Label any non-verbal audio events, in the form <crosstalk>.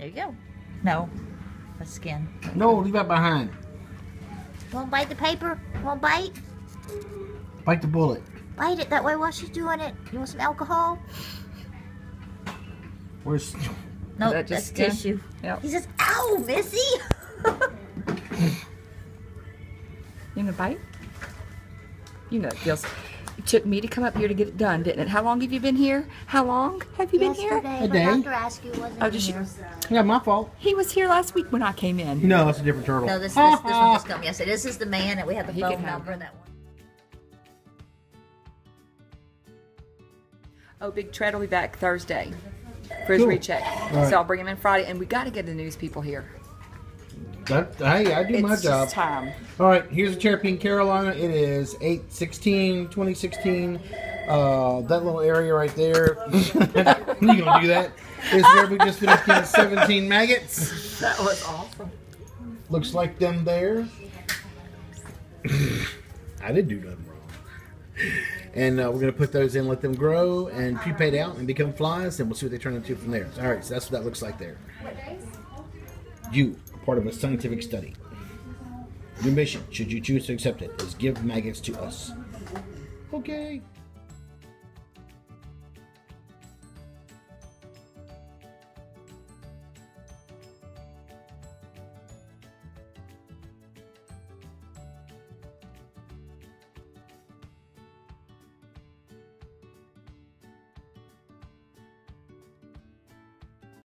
There you go. No, the skin. No, leave that behind. Won't bite the paper. Won't bite. Bite the bullet. Bite it. That way while she's doing it. You want some alcohol? Where's No, that that's just skin? tissue. Yep. He says, "Ow, Missy." <laughs> You gonna bite? You know it feels. It took me to come up here to get it done, didn't it? How long have you been here? How long have you been here? Yesterday, A but day. Dr. Askew wasn't Oh, did she- here. Yeah, my fault. He was here last week when I came in. No, that's a different turtle. No, this this, this one <laughs> just come yesterday. This is the man that we have the He phone can have number. That one. Oh, Big Tread will be back Thursday for his Cool. recheck. right. So I'll bring him in Friday, and we got to get the news people here. That, hey, I do It's my just job. time. All right, here's the Cherokee, Carolina. It is 8 16 2016. Uh, that little area right there. <laughs> you gonna do that? Is where we just finished killing 17 maggots. That was awesome. Looks like them there. <laughs> I didn't do nothing wrong. And uh, we're gonna put those in, let them grow and pupate out and become flies, and we'll see what they turn into from there. All right, so that's what that looks like there. You are part of a scientific study. Your mission, should you choose to accept it, is give maggots to us. Okay.